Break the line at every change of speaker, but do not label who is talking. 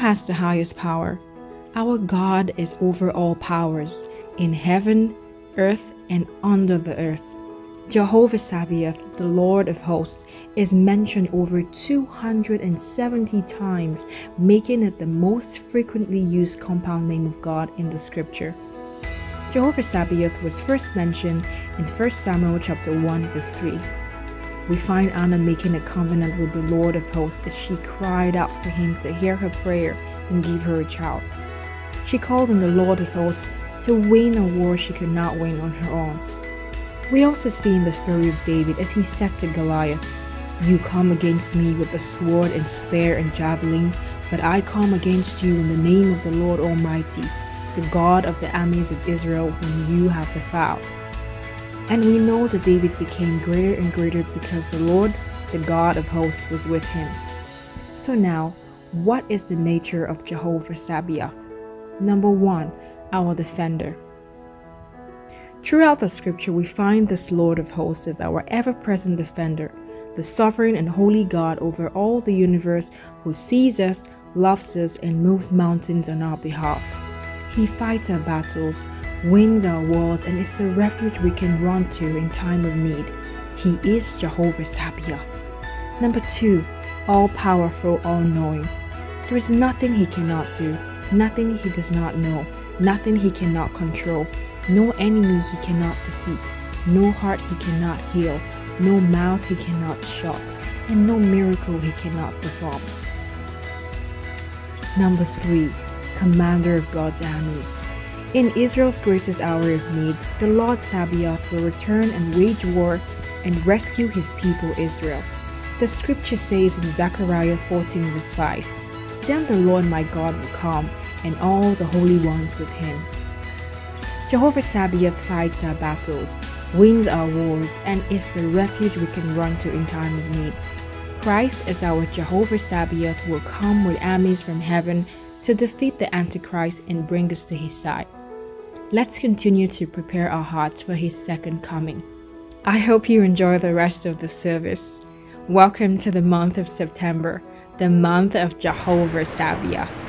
has the highest power? Our God is over all powers, in heaven, earth, and under the earth. Jehovah Sabaoth, the Lord of hosts, is mentioned over 270 times, making it the most frequently used compound name of God in the scripture. Jehovah Sabaoth was first mentioned in 1 Samuel chapter 1 verse 3. We find Hannah making a covenant with the Lord of hosts as she cried out for him to hear her prayer and give her a child. She called on the Lord of hosts to win a war she could not win on her own. We also see in the story of David as he said to Goliath, You come against me with the sword and spear and javelin, but I come against you in the name of the Lord Almighty, the God of the armies of Israel, whom you have defiled. And we know that David became greater and greater because the Lord, the God of hosts, was with him. So now, what is the nature of Jehovah Sabaoth? Number one, our defender. Throughout the scripture, we find this Lord of hosts as our ever present defender, the sovereign and holy God over all the universe who sees us, loves us, and moves mountains on our behalf. He fights our battles, wins our wars, and is the refuge we can run to in time of need. He is Jehovah Sabaoth. Number two, all powerful, all knowing. There is nothing he cannot do, nothing he does not know, nothing he cannot control, no enemy he cannot defeat, no heart he cannot heal, no mouth he cannot shut, and no miracle he cannot perform. Number three, commander of God's armies. In Israel's greatest hour of need, the Lord Sabaoth will return and wage war and rescue his people Israel. The scripture says in Zechariah 14 verse 5, Then the Lord my God will come, and all the holy ones with him. Jehovah Sabaoth fights our battles, wins our wars, and is the refuge we can run to in time of need. Christ as our Jehovah Sabaoth will come with armies from heaven to defeat the Antichrist and bring us to his side. Let's continue to prepare our hearts for His second coming. I hope you enjoy the rest of the service. Welcome to the month of September, the month of Jehovah Sabaoth.